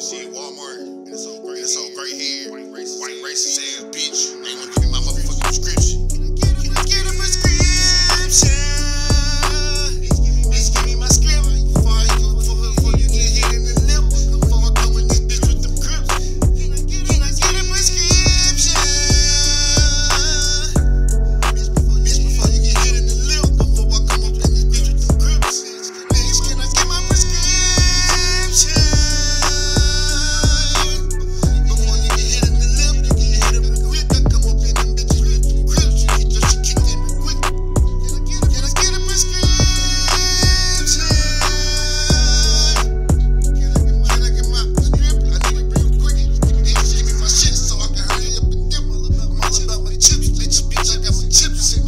this shit at Walmart, and it's so great, and it's so great here. White racist, white racist ass bitch. gypsy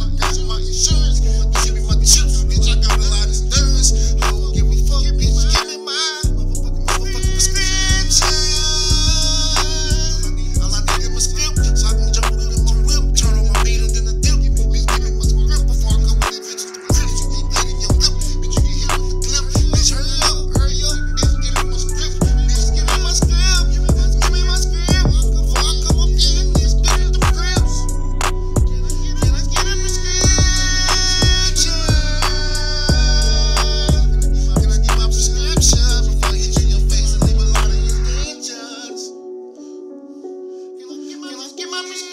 mama.